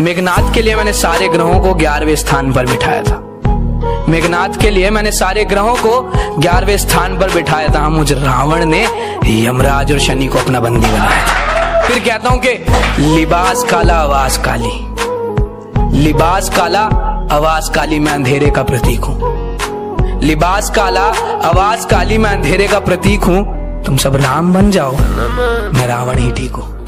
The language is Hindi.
मेघनाथ के लिए मैंने सारे ग्रहों को ग्यारहवें स्थान पर बिठाया था। मेघनाथ के लिए मैंने सारे ग्रहों को ग्यारहवें स्थान पर बिठाया था। मुझे रावण ने यमराज और शनि को अपना बंदी बनाया। था फिर कहता हूँ कि लिबास काला आवाज़ काली। लिबास काला आवाज़ काली मैं अंधेरे का प्रतीक हूँ। लिबास काला आवाज़ काली मैं अंधेरे का प्रतीक हूँ। तुम सब राम बन जाओ। मैं रावण ही ठीक हूँ।